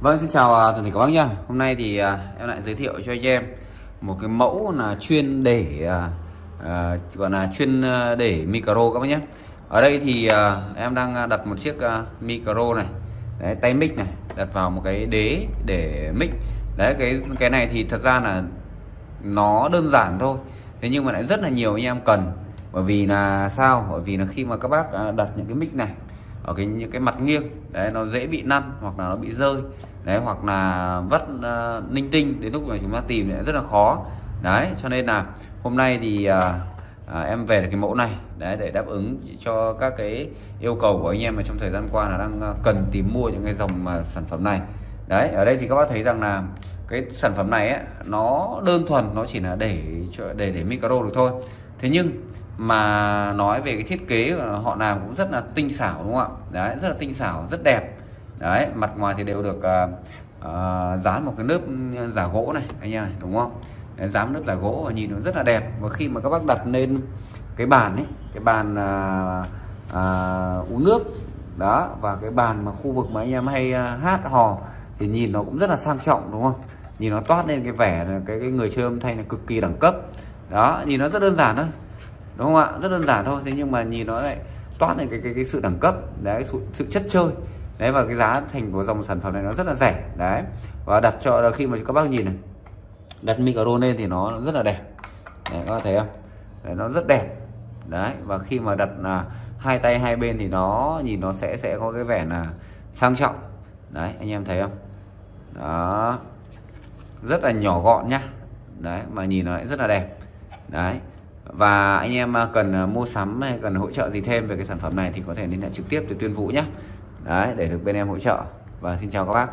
Vâng xin chào à, toàn thể các bác nhá. Hôm nay thì à, em lại giới thiệu cho anh em một cái mẫu là chuyên để à, à gọi là chuyên để micro các bác nhé Ở đây thì à, em đang đặt một chiếc à, micro này. Đấy, tay mic này đặt vào một cái đế để mic. Đấy cái cái này thì thật ra là nó đơn giản thôi Thế nhưng mà lại rất là nhiều anh em cần. Bởi vì là sao? Bởi vì là khi mà các bác đặt những cái mic này ở cái những cái mặt nghiêng đấy nó dễ bị năn hoặc là nó bị rơi đấy hoặc là vất ờ, uh, ninh tinh đến lúc mà chúng ta tìm lại rất là khó. Đấy cho nên là hôm nay thì uh, uh, em về được cái mẫu này đấy để đáp ứng cho các cái yêu cầu của anh em mà trong thời gian qua là đang cần tìm mua những cái dòng uh, sản phẩm này. Đấy ở đây thì các bác thấy rằng là cái sản phẩm này ấy, nó đơn thuần nó chỉ là để để để micro được thôi. Thế nhưng mà nói về cái thiết kế họ làm cũng rất là tinh xảo đúng không ạ? Đấy rất là tinh xảo rất đẹp. Đấy mặt ngoài thì đều được uh, uh, dán một cái lớp giả gỗ này anh em đúng không? Đấy, dán lớp giả gỗ và nhìn nó rất là đẹp. Và khi mà các bác đặt lên cái bàn ấy cái bàn uh, uh, uống nước đó và cái bàn mà khu vực mà anh em hay uh, hát hò thì nhìn nó cũng rất là sang trọng đúng không? Nhìn nó toát lên cái vẻ cái, cái người chơi âm thanh là cực kỳ đẳng cấp. Đó nhìn nó rất đơn giản thôi. Đúng không ạ? Rất đơn giản thôi. Thế nhưng mà nhìn nó lại toát lên cái cái, cái sự đẳng cấp đấy sự, sự chất chơi. Đấy và cái giá thành của dòng sản phẩm này nó rất là rẻ. Đấy. Và đặt cho khi mà các bác nhìn này đặt micro lên thì nó rất là đẹp. Đấy, các bác thấy không? Đấy, nó rất đẹp. Đấy và khi mà đặt là hai tay hai bên thì nó nhìn nó sẽ sẽ có cái vẻ là sang trọng. Đấy anh em thấy không? Đó rất là nhỏ gọn nhá. Đấy, mà nhìn nó lại rất là đẹp. Đấy, và anh em à, cần à, mua sắm hay cần hỗ trợ gì thêm về cái sản phẩm này thì có thể liên hệ trực tiếp từ Tuyên Vũ nhé đấy, để được bên em hỗ trợ. Và xin chào các bác.